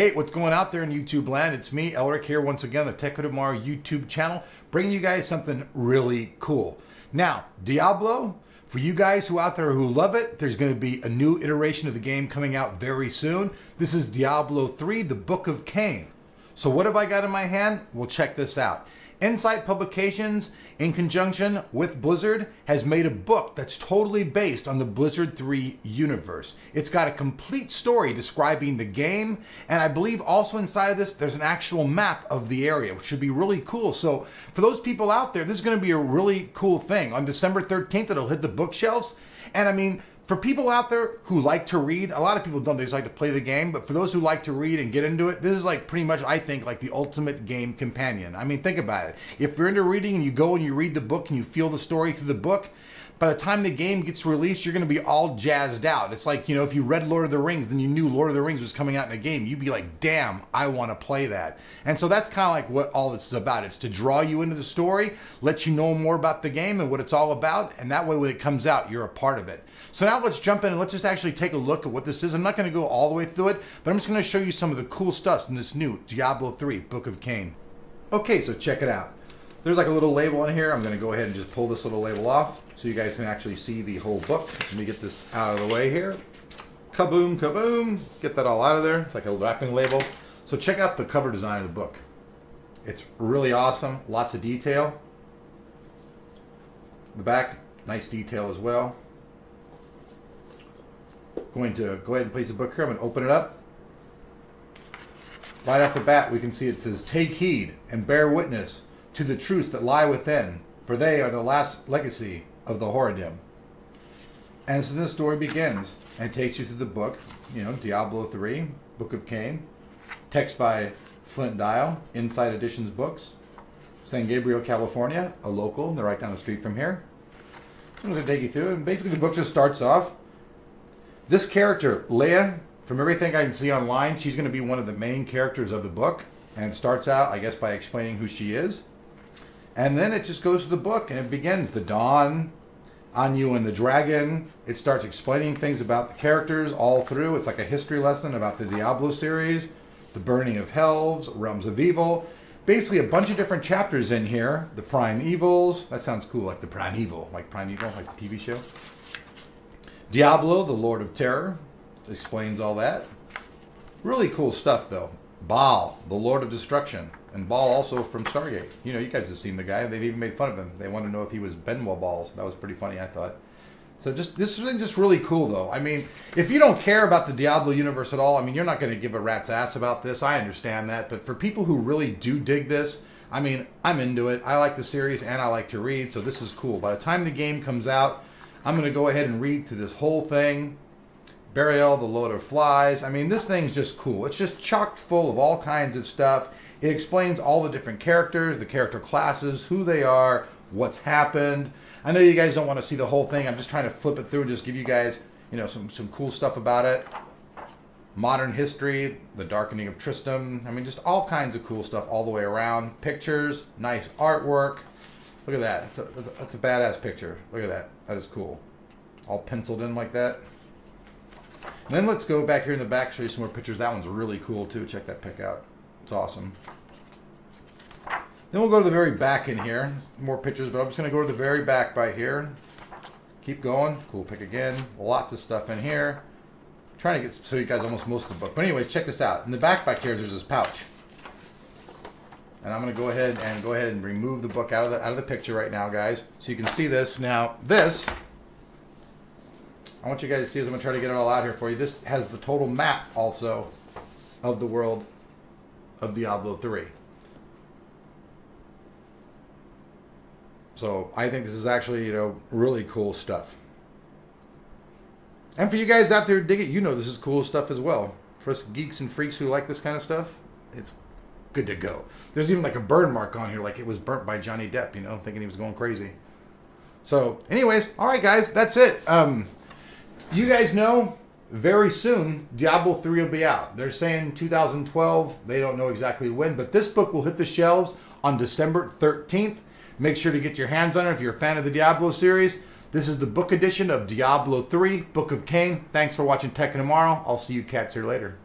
Hey, what's going out there in YouTube land? It's me, Elric, here once again, the Tech of Tomorrow YouTube channel, bringing you guys something really cool. Now, Diablo, for you guys who out there who love it, there's going to be a new iteration of the game coming out very soon. This is Diablo 3, the Book of Cain. So what have I got in my hand? Well, check this out. Insight Publications, in conjunction with Blizzard, has made a book that's totally based on the Blizzard 3 universe. It's got a complete story describing the game, and I believe also inside of this, there's an actual map of the area, which should be really cool. So, for those people out there, this is going to be a really cool thing. On December 13th, it'll hit the bookshelves. And I mean, for people out there who like to read, a lot of people don't. They just like to play the game. But for those who like to read and get into it, this is like pretty much, I think, like the ultimate game companion. I mean, think about it. If you're into reading and you go and you read the book and you feel the story through the book, by the time the game gets released, you're going to be all jazzed out. It's like, you know, if you read Lord of the Rings, then you knew Lord of the Rings was coming out in a game, you'd be like, damn, I want to play that. And so that's kind of like what all this is about. It's to draw you into the story, let you know more about the game and what it's all about. And that way, when it comes out, you're a part of it. So now let's jump in and let's just actually take a look at what this is. I'm not going to go all the way through it, but I'm just going to show you some of the cool stuff in this new Diablo 3 Book of Cain. Okay, so check it out. There's like a little label in here. I'm going to go ahead and just pull this little label off so you guys can actually see the whole book. Let me get this out of the way here. Kaboom, kaboom. Get that all out of there. It's like a wrapping label. So check out the cover design of the book. It's really awesome. Lots of detail. The back, nice detail as well. Going to go ahead and place the book here. I'm going to open it up. Right off the bat, we can see it says, Take heed and bear witness to the truths that lie within, for they are the last legacy of the Horadrim. And so this story begins and takes you through the book, you know, Diablo 3, Book of Cain, text by Flint Dial, Insight Editions Books, San Gabriel, California, a local, they're right down the street from here. I'm going to take you through, and basically the book just starts off. This character, Leah, from everything I can see online, she's going to be one of the main characters of the book, and starts out, I guess, by explaining who she is. And then it just goes to the book and it begins the dawn, Anu and the dragon. It starts explaining things about the characters all through. It's like a history lesson about the Diablo series, the burning of Hells, realms of evil. Basically, a bunch of different chapters in here. The prime evils. That sounds cool, like the prime evil, like prime evil, like the TV show. Diablo, the Lord of Terror, explains all that. Really cool stuff, though. Baal, the Lord of Destruction and Baal also from Stargate. You know, you guys have seen the guy. They've even made fun of him. They want to know if he was Benoit Balls. That was pretty funny, I thought. So just this is just really cool, though. I mean, if you don't care about the Diablo universe at all, I mean, you're not going to give a rat's ass about this. I understand that, but for people who really do dig this, I mean, I'm into it. I like the series and I like to read, so this is cool. By the time the game comes out, I'm going to go ahead and read through this whole thing. Belial, the Lord of Flies. I mean, this thing's just cool. It's just chocked full of all kinds of stuff. It explains all the different characters, the character classes, who they are, what's happened. I know you guys don't want to see the whole thing. I'm just trying to flip it through and just give you guys, you know, some some cool stuff about it. Modern history, the darkening of Tristram. I mean, just all kinds of cool stuff all the way around. Pictures, nice artwork. Look at that. That's a, that's a badass picture. Look at that. That is cool. All penciled in like that. Then let's go back here in the back, show you some more pictures. That one's really cool too. Check that pick out. It's awesome. Then we'll go to the very back in here. More pictures, but I'm just going to go to the very back by here. Keep going. Cool pick again. Lots of stuff in here. I'm trying to get so you guys almost most of the book. But anyways, check this out. In the back back here, there's this pouch. And I'm going to go ahead and go ahead and remove the book out of the out of the picture right now, guys. So you can see this. Now, this I want you guys to see as I'm going to try to get it all out here for you. This has the total map also of the world of Diablo 3. So I think this is actually, you know, really cool stuff. And for you guys out there dig it, you know this is cool stuff as well. For us geeks and freaks who like this kind of stuff, it's good to go. There's even like a burn mark on here, like it was burnt by Johnny Depp, you know, thinking he was going crazy. So, anyways, all right, guys, that's it. Um, you guys know very soon Diablo 3 will be out. They're saying 2012. They don't know exactly when, but this book will hit the shelves on December 13th. Make sure to get your hands on it if you're a fan of the Diablo series. This is the book edition of Diablo 3, Book of Cain. Thanks for watching Tech Tomorrow. I'll see you cats here later.